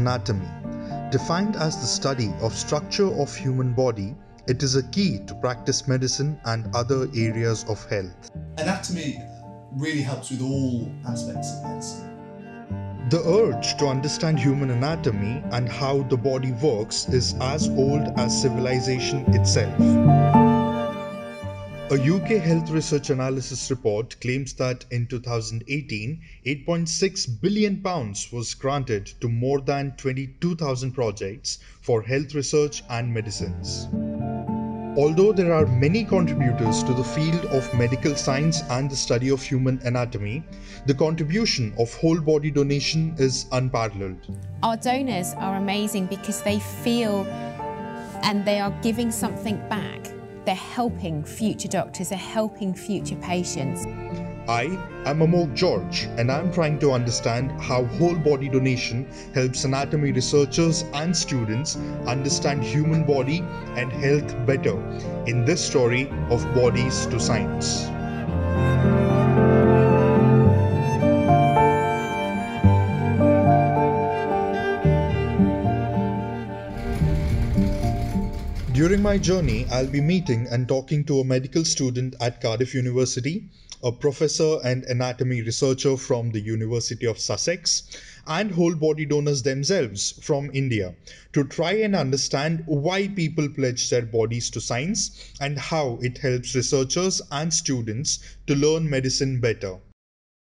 anatomy. Defined as the study of structure of human body, it is a key to practice medicine and other areas of health. Anatomy really helps with all aspects of medicine. The urge to understand human anatomy and how the body works is as old as civilization itself. A UK health research analysis report claims that in 2018, 8.6 billion pounds was granted to more than 22,000 projects for health research and medicines. Although there are many contributors to the field of medical science and the study of human anatomy, the contribution of whole body donation is unparalleled. Our donors are amazing because they feel and they are giving something back they're helping future doctors, they're helping future patients. I am Amol George and I'm trying to understand how whole body donation helps anatomy researchers and students understand human body and health better in this story of Bodies to Science. During my journey, I'll be meeting and talking to a medical student at Cardiff University, a professor and anatomy researcher from the University of Sussex, and whole body donors themselves from India to try and understand why people pledge their bodies to science and how it helps researchers and students to learn medicine better.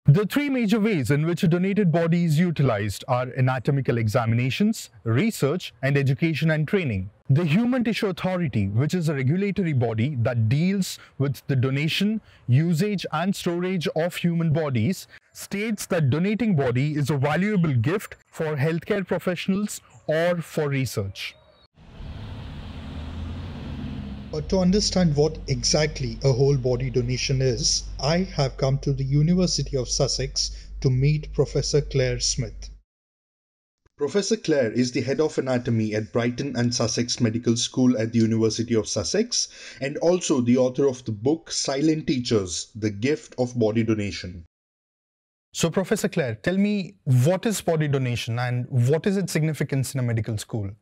The three major ways in which a donated body is utilized are anatomical examinations, research, and education and training. The Human Tissue Authority, which is a regulatory body that deals with the donation, usage, and storage of human bodies, states that donating body is a valuable gift for healthcare professionals or for research. But to understand what exactly a whole body donation is, I have come to the University of Sussex to meet Professor Claire Smith. Professor Claire is the head of anatomy at Brighton and Sussex Medical School at the University of Sussex and also the author of the book Silent Teachers The Gift of Body Donation. So, Professor Claire, tell me what is body donation and what is its significance in a medical school?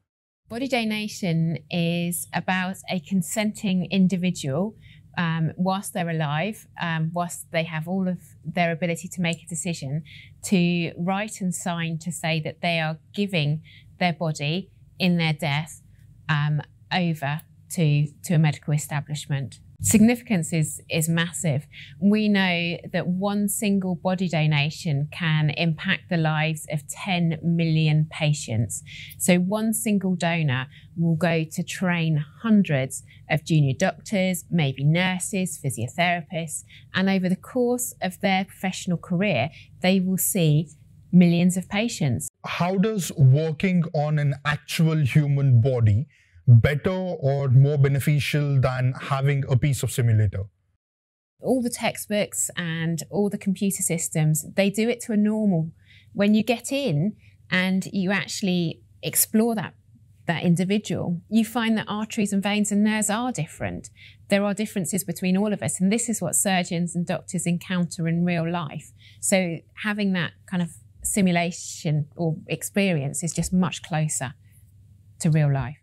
Body donation is about a consenting individual um, whilst they're alive, um, whilst they have all of their ability to make a decision, to write and sign to say that they are giving their body in their death um, over to, to a medical establishment significance is is massive. We know that one single body donation can impact the lives of 10 million patients. So one single donor will go to train hundreds of junior doctors, maybe nurses, physiotherapists, and over the course of their professional career, they will see millions of patients. How does working on an actual human body better or more beneficial than having a piece of simulator? All the textbooks and all the computer systems, they do it to a normal. When you get in and you actually explore that that individual, you find that arteries and veins and nerves are different. There are differences between all of us, and this is what surgeons and doctors encounter in real life. So having that kind of simulation or experience is just much closer to real life.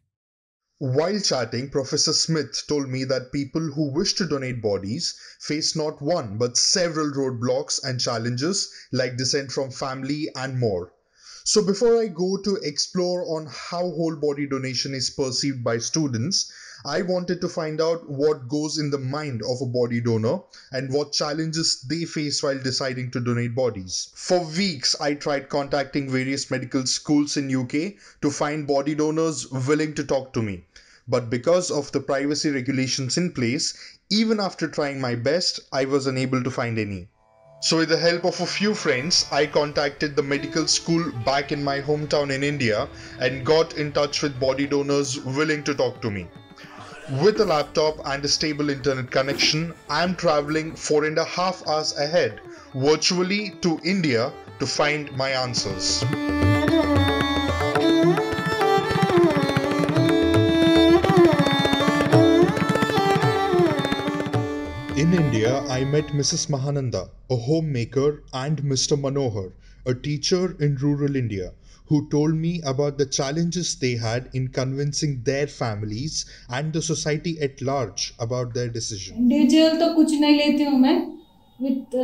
While chatting, Professor Smith told me that people who wish to donate bodies face not one but several roadblocks and challenges like dissent from family and more. So before I go to explore on how whole body donation is perceived by students, I wanted to find out what goes in the mind of a body donor and what challenges they face while deciding to donate bodies. For weeks, I tried contacting various medical schools in UK to find body donors willing to talk to me. But because of the privacy regulations in place, even after trying my best, I was unable to find any. So, with the help of a few friends, I contacted the medical school back in my hometown in India and got in touch with body donors willing to talk to me. With a laptop and a stable internet connection, I am traveling four and a half hours ahead virtually to India to find my answers. In India, I met Mrs. Mahananda, a homemaker, and Mr. Manohar, a teacher in rural India, who told me about the challenges they had in convincing their families and the society at large about their decision. Individual तो कुछ नहीं लेती हूँ मैं with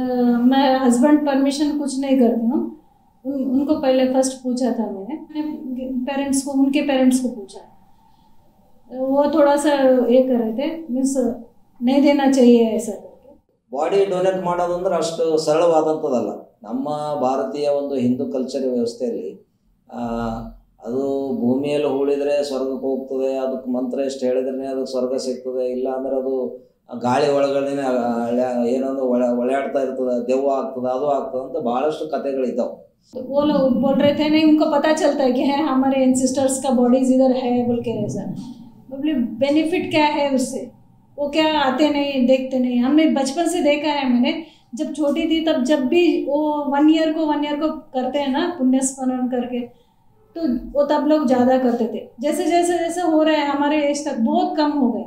मैं husband permission कुछ नहीं करती हूँ उन, उनको पहले फर्स्ट पूछा था मैंने अपने पेरेंट्स को उनके पेरेंट्स को पूछा वो थोड़ा सा ये कर रहे थे मीन्स नहीं देना चाहिए ऐसा करके ಬಾಡಿ ಡೊನೇಟ್ ಮಾಡೋದು ಅಂದ್ರೆ ಅಷ್ಟು ಸರಳವಾದಂಥದ್ದಲ್ಲ ನಮ್ಮ ಭಾರತೀಯ ಒಂದು ಹಿಂದೂ ಕಲ್ಚರ್ ವ್ಯವಸ್ಥೆಯಲ್ಲಿ ಆ, ಅದು ಭೂಮಿಯಲ್ಲಿ ಹೂಳಿದರೆ ಸ್ವರ್ಗಕ್ಕೆ ಹೋಗ್ತದೆ ಅದಕ್ಕೆ ಮಂತ್ರ ಎಷ್ಟು ಹೇಳಿದ್ರೆ ಅದಕ್ಕೆ ಸ್ವರ್ಗ ಸಿಗ್ತದೆ ಇಲ್ಲ ಅಂದ್ರೆ ಅದು ಗಾಳಿ ಒಳಗಡೆ ಏನೊಂದು ಒಳ ಒಳೆಯಾಡ್ತಾ ಇರ್ತದೆ ದೆವ್ವ ಆಗ್ತದೆ ಅದು ಆಗ್ತದೆ ಅಂತ ಭಾಳಷ್ಟು ಕಥೆಗಳಿದ್ದಾವೆ तो वो लोग बोल रहे थे नहीं उनको पता चलता है कि है हमारे एंसिस्टर्स का बॉडीज इधर है बोल के ऐसा बोले बेनिफिट क्या है उससे वो क्या आते नहीं देखते नहीं हमने बचपन से देखा है मैंने जब छोटी थी, तब जब भी वो वन ईयर को वन ईयर को करते हैं ना, पुण्य स्मरण करके तो वो तब लोग ज़्यादा करते थे। जैसे जैसे जैसे हो रहा है हमारे एज तक, बहुत कम हो गए।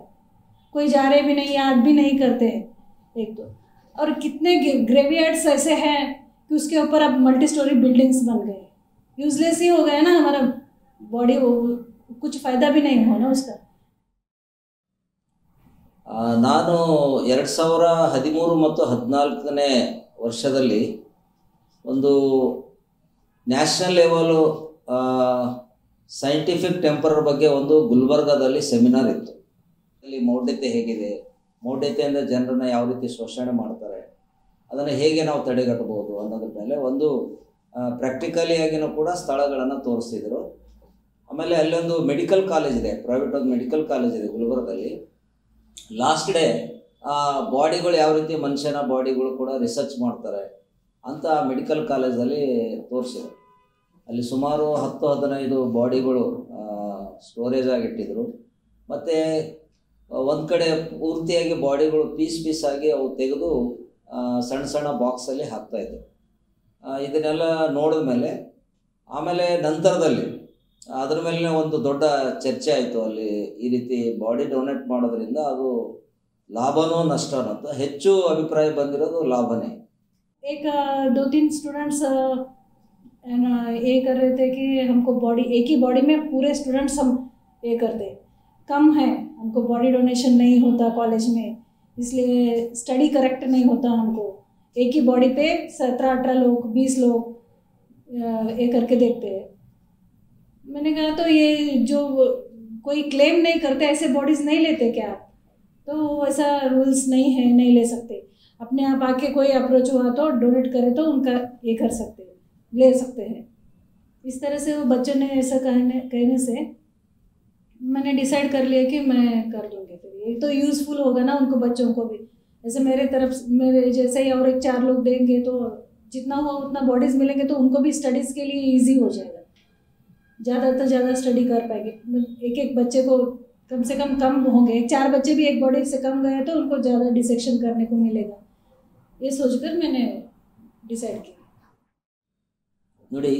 कोई जा रहे भी नहीं याद भी नहीं करते हैं, एक तो और कितने ग्रेवियार्ड्स ऐसे हैं कि उसके ऊपर अब मल्टी स्टोरी बिल्डिंग्स बन गए। यूजलेस ही हो गया ना हमारा बॉडी वो, कुछ फ़ायदा भी नहीं हुआ ना उसका। ನಾನು ಎರಡು ಸಾವಿರ ಹದಿಮೂರು ಮತ್ತು ಹದಿನಾಲ್ಕನೇ ವರ್ಷದಲ್ಲಿ ಒಂದು ನ್ಯಾಷನಲ್ ಲೆವೆಲು ಸೈಂಟಿಫಿಕ್ ಟೆಂಪರರ್ ಬಗ್ಗೆ ಒಂದು ಗುಲ್ಬರ್ಗಾದಲ್ಲಿ ಸೆಮಿನಾರ್ ಇತ್ತು. ಅಲ್ಲಿ ಮೌಢ್ಯತೆ ಹೇಗಿದೆ, ಮೌಢ್ಯತೆಯಿಂದ ಜನರನ್ನ ಯಾವ ರೀತಿ ಶೋಷಣೆ ಮಾಡ್ತಾರೆ, ಅದನ್ನು ಹೇಗೆ ನಾವು ತಡೆಗಟ್ಟಬಹುದು ಅನ್ನೋದ್ರ ಮೇಲೆ ಒಂದು ಪ್ರಾಕ್ಟಿಕಲಿ ಆಗಿನೂ ಕೂಡ ಸ್ಥಳಗಳನ್ನು ತೋರಿಸಿದರು. ಆಮೇಲೆ ಅಲ್ಲೊಂದು ಮೆಡಿಕಲ್ ಕಾಲೇಜ್ ಇದೆ ಪ್ರೈವೇಟ್ ಒಂದು ಮೆಡಿಕಲ್ ಕಾಲೇಜ್ ಇದೆ ಗುಲ್ಬರ್ಗದಲ್ಲಿ. ಲಾಸ್ಟ್ ಡೇ ಆ ಬಾಡಿಗಳು ಯಾವ ರೀತಿ ಮನುಷ್ಯನ ಬಾಡಿಗಳು ಕೂಡ ರಿಸರ್ಚ್ ಮಾಡ್ತಾರೆ ಅಂತ ಮೆಡಿಕಲ್ ಕಾಲೇಜಲ್ಲಿ ತೋರಿಸಿದ್ರು. ಅಲ್ಲಿ ಸುಮಾರು ಹತ್ತು, ಹದಿನೈದು ಬಾಡಿಗಳು ಸ್ಟೋರೇಜ್ ಆಗಿಟ್ಟಿದ್ರು ಮತ್ತು ಒಂದು ಕಡೆ ಪೂರ್ತಿಯಾಗಿ ಬಾಡಿಗಳು ಪೀಸ್ ಪೀಸ್ ಆಗಿ ಅವು ತೆಗೆದು ಸಣ್ಣ ಸಣ್ಣ ಬಾಕ್ಸಲ್ಲಿ ಹಾಕ್ತಾಯಿದ್ರು ಇದನ್ನೆಲ್ಲ ನೋಡಿದ ಮೇಲೆ ಆಮೇಲೆ ನಂತರದಲ್ಲಿ ಅದ್ರ ಮೇಲೆ ಒಂದು ದೊಡ್ಡ ಚರ್ಚೆ ಆಯಿತು ಅಲ್ಲಿ ಈ ರೀತಿ ಬಾಡಿ ಡೊನೇಟ್ ಮಾಡೋದ್ರಿಂದ ಅದು ಲಾಭನೋ ನಷ್ಟನೋ ಅಂತ ಹೆಚ್ಚು ಅಭಿಪ್ರಾಯ ಬಂದಿರೋದು ಲಾಭನೇ एक अ, दो तीन स्टूडेंट्स ये कर रहे थे कि हमको बॉडी एक ही बॉडी में पूरे स्टूडेंट्स हम ये करते कम है हमको बॉडी डोनेशन नहीं होता कॉलेज में इसलिए स्टडी करेक्ट नहीं होता हमको एक ही बॉडी पे सत्रह अठारह लोग बीस लोग अ, ये करके देखते हैं मैंने कहा तो ये जो कोई क्लेम नहीं करते, ऐसे बॉडीज़ नहीं लेते क्या आप? तो ऐसा रूल्स नहीं है, नहीं ले सकते। अपने आप आके कोई अप्रोच हुआ तो डोनेट करे तो उनका ये कर सकते हैं ले सकते हैं। इस तरह से वो बच्चों ने ऐसा कहने कहने से मैंने डिसाइड कर लिया कि मैं कर दूँगी फिर ये तो यूज़फुल होगा ना उनको, बच्चों को भी। ऐसे मेरे तरफ़ मेरे जैसे ही और एक चार लोग देंगे तो जितना हुआ उतना बॉडीज़ मिलेंगे तो उनको भी स्टडीज़ के लिए ईजी हो जाएगा। ज़्यादा तो ज़्यादा स्टडी कर पाएंगे एक एक बच्चे को कम से कम कम होंगे चार बच्चे भी एक बॉडी से कम गए तो उनको ज़्यादा डिसेक्शन करने को मिलेगा ये सोचकर मैंने डिसाइड किया ನೋಡಿ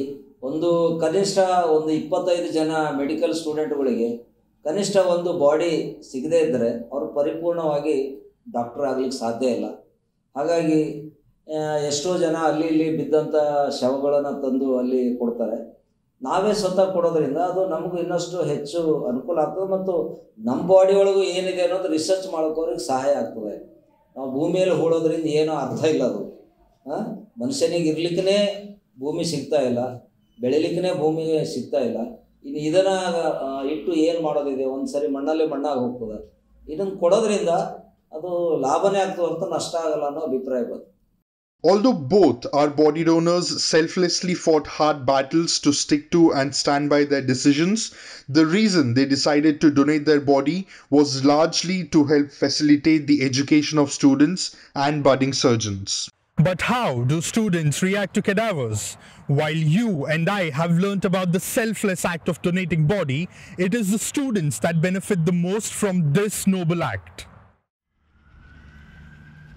ಒಂದು ಕನಿಷ್ಠ ಒಂದು ಇಪ್ಪತ್ತೈದು ಜನ ಮೆಡಿಕಲ್ ಸ್ಟೂಡೆಂಟ್ಗಳಿಗೆ ಕನಿಷ್ಠ ಒಂದು ಬಾಡಿ ಸಿಗದೇ ಇದ್ದರೆ ಅವರು ಪರಿಪೂರ್ಣವಾಗಿ ಡಾಕ್ಟರ್ ಆಗ್ಲಿಕ್ಕೆ ಸಾಧ್ಯ ಇಲ್ಲ ಹಾಗಾಗಿ ಆ, ಎಷ್ಟೋ ಜನ ಅಲ್ಲಿ ಇಲ್ಲಿ ಬಿದ್ದಂಥ ಶವಗಳನ್ನು ತಂದು ಅಲ್ಲಿ ಕೊಡ್ತಾರೆ ನಾವೇ ಸ್ವತಃ ಕೊಡೋದ್ರಿಂದ ಅದು ನಮಗೂ ಇನ್ನಷ್ಟು ಹೆಚ್ಚು ಅನುಕೂಲ ಆಗ್ತದೆ ಮತ್ತು ನಮ್ಮ ಬಾಡಿ ಒಳಗೂ ಏನಿದೆ ಅನ್ನೋದು ರಿಸರ್ಚ್ ಮಾಡೋಕೋರಿಗೆ ಸಹಾಯ ಆಗ್ತದೆ. ನಾವು ಭೂಮಿಯಲ್ಲಿ ಹೂಳೋದ್ರಿಂದ ಏನೂ ಅರ್ಥ ಇಲ್ಲ ಅದು. ಮನುಷ್ಯನಿಗೆ ಇರ್ಲಿಕ್ಕೇ ಭೂಮಿ ಸಿಗ್ತಾ ಇಲ್ಲ ಬೆಳಿಲಿಕ್ಕೇ ಭೂಮಿ ಸಿಗ್ತಾ ಇಲ್ಲ. ಇನ್ನು ಇದನ್ನು ಇಟ್ಟು ಏನು ಮಾಡೋದಿದೆ? ಒಂದು ಸರಿ ಮಣ್ಣಲ್ಲಿ ಮಣ್ಣಾಗಿ ಹೋಗ್ತದೆ. ಇದನ್ನು ಕೊಡೋದ್ರಿಂದ ಅದು ಲಾಭನೇ ಆಗ್ತದೆ ಅಂತ ನಷ್ಟ ಆಗಲ್ಲ ಅನ್ನೋ ಅಭಿಪ್ರಾಯ ಬಂತು Although both our body donors selflessly fought hard battles to stick to and stand by their decisions, the reason they decided to donate their body was largely to help facilitate the education of students and budding surgeons. But how do students react to cadavers? While you and I have learnt about the selfless act of donating body, it is the students that benefit the most from this noble act.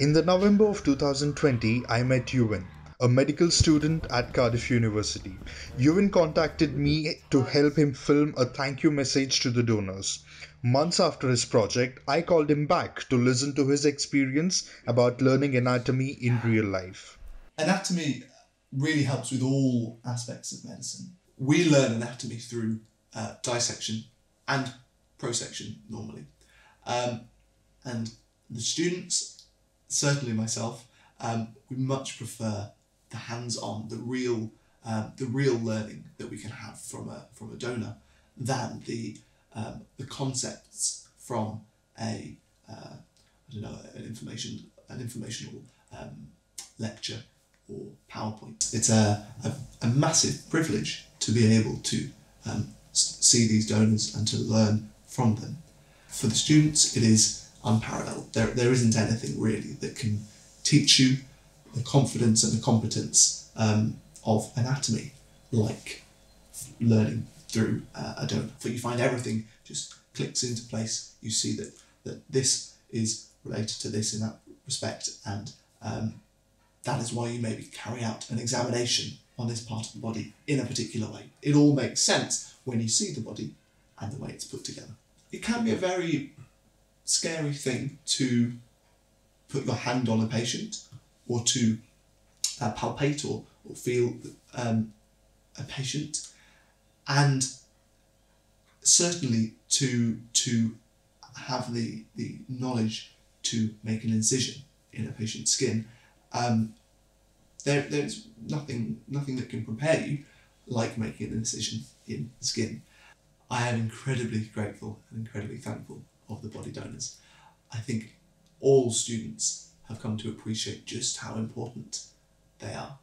In the November of 2020, I met Ewan, a medical student at Cardiff University. Ewan contacted me to help him film a thank you message to the donors. Months after his project, I called him back to listen to his experience about learning anatomy in real life. Anatomy really helps with all aspects of medicine. we learn anatomy through uh, dissection and prosection normally. Um, and the students, certainly myself, um, we much prefer the hands-on, the real, um, the real learning that we can have from a from a donor than the um, the concepts from a uh, I don't know an information an informational um, lecture or PowerPoint. It's a, a, a massive privilege to be able to um, see these donors and to learn from them. For the students, it is unparalleled. There, there isn't anything really that can teach you the confidence and the competence um, of anatomy like learning through uh, a donor. For you find everything just clicks into place. You see that that this is related to this in that respect, and um, that is why you maybe carry out an examination on this part of the body in a particular way. It all makes sense when you see the body and the way it's put together. It can be a very scary thing to put your hand on a patient or to uh, palpate or, or feel um, a patient. And certainly to to have the the knowledge to make an incision in a patient's skin um, there, there's nothing nothing that can prepare you like making an incision in skin. I am incredibly grateful and incredibly thankful of the body donors. I think all students have come to appreciate just how important they are.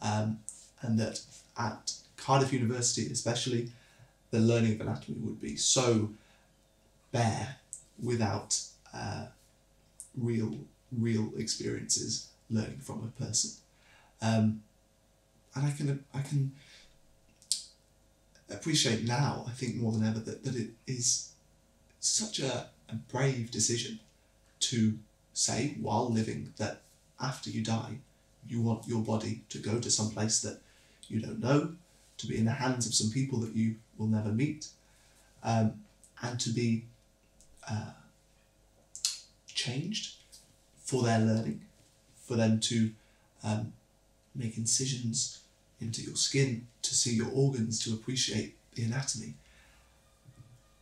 Um, and that at Cardiff University especially the learning of anatomy would be so bare without uh, real real experiences learning from a person. Um, and I can I can appreciate now I think more than ever that, that it is such a, a brave decision to say while living that after you die you want your body to go to some place that you don't know to be in the hands of some people that you will never meet um, and to be uh, changed for their learning for them to um, make incisions into your skin to see your organs to appreciate the anatomy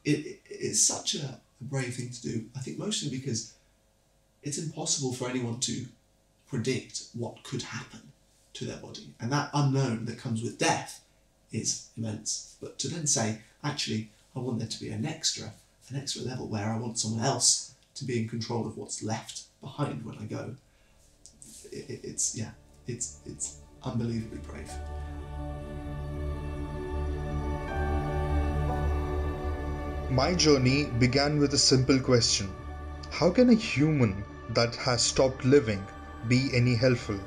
it, it it's such a, a brave thing to do. I think mostly because it's impossible for anyone to predict what could happen to their body. And that unknown that comes with death is immense. But to then say actually i want there to be an extra an extra level where i want someone else to be in control of what's left behind when i go it, it- it's yeah it's it's unbelievably brave My journey began with a simple question How can a human that has stopped living be any helpful?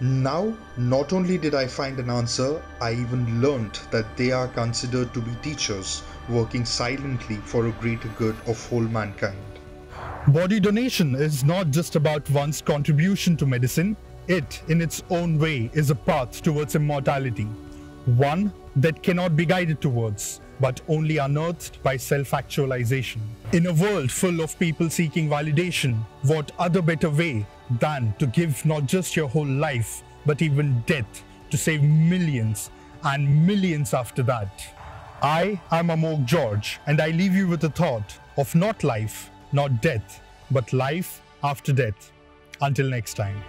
Now, not only did I find an answer, I even learnt that they are considered to be teachers working silently for a greater good of whole mankind. Body donation is not just about one's contribution to medicine, it, in its own way, is a path towards immortality. One that cannot be guided towards, but only unearthed by self actualization. In a world full of people seeking validation, what other better way than to give not just your whole life, but even death to save millions and millions after that? I am Amol George, and I leave you with the thought of not life, not death, but life after death. Until next time.